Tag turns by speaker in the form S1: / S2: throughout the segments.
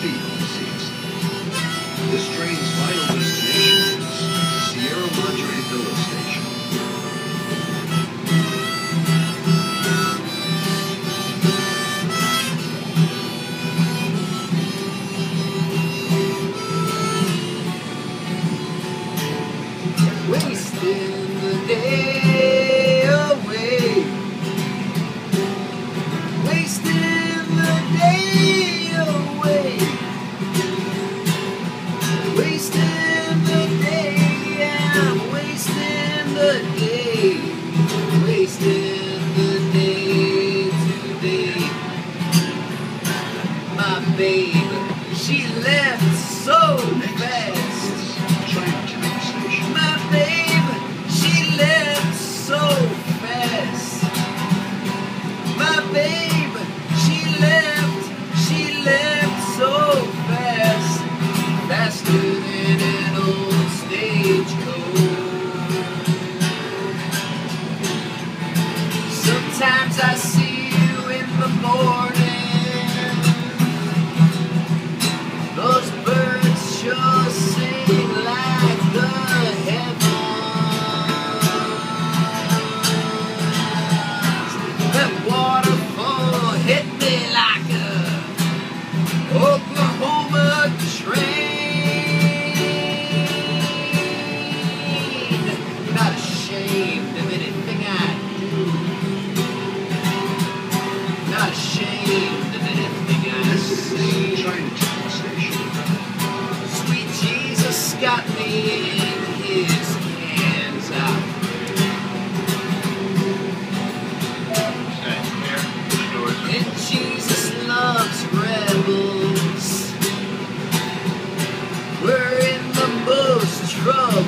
S1: feet.
S2: wasting the day, wasting the day today. My babe, she left so fast. My babe. Oklahoma train. Not ashamed of anything I do. Not ashamed of anything I say.
S1: Train station.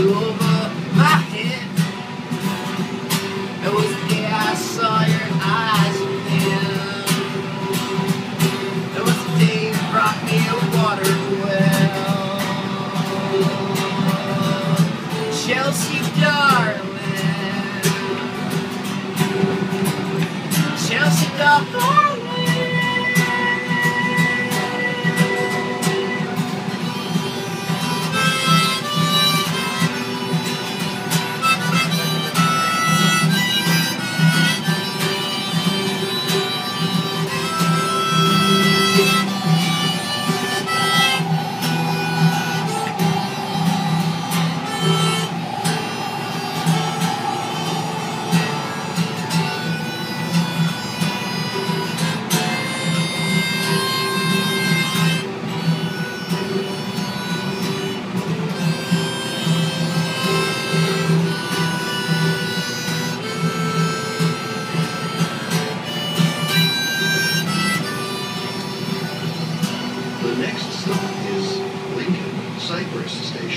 S1: Oh. to State